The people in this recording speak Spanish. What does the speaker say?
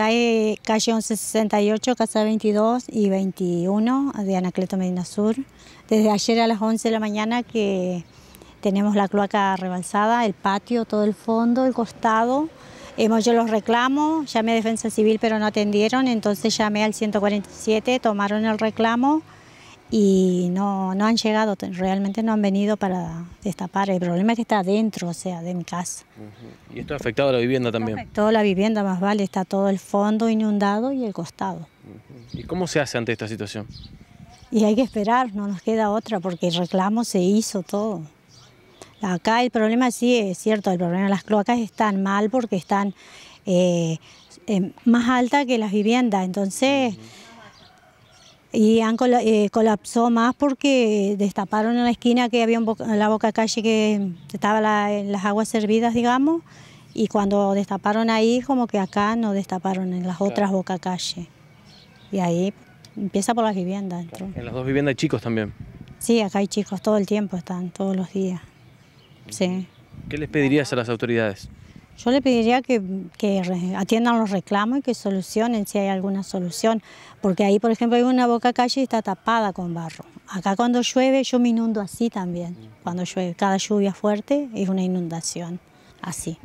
Hay calle 1168, casa 22 y 21 de Anacleto Medina Sur. Desde ayer a las 11 de la mañana que tenemos la cloaca rebalsada, el patio, todo el fondo, el costado. Hemos yo los reclamo, llamé a Defensa Civil pero no atendieron, entonces llamé al 147, tomaron el reclamo y no, no han llegado, realmente no han venido para destapar. El problema es que está adentro, o sea, de mi casa. ¿Y esto ha afectado a la vivienda también? Afectó la vivienda, más vale, está todo el fondo inundado y el costado. ¿Y cómo se hace ante esta situación? Y hay que esperar, no nos queda otra, porque el reclamo se hizo todo. Acá el problema sí es cierto, el problema de las cloacas están mal porque están eh, eh, más altas que las viviendas, entonces y han eh, colapsó más porque destaparon en la esquina que había un la boca calle que estaba las aguas servidas, digamos, y cuando destaparon ahí, como que acá no destaparon en las otras boca calle. Y ahí empieza por las viviendas. ¿En las dos viviendas hay chicos también? Sí, acá hay chicos todo el tiempo, están todos los días. Sí. ¿Qué les pedirías a las autoridades? Yo le pediría que, atiendan los reclamos y que solucionen si hay alguna solución, porque ahí, por ejemplo, hay una boca calle y está tapada con barro. Acá cuando llueve yo me inundo así también, cuando llueve, cada lluvia fuerte es una inundación, así.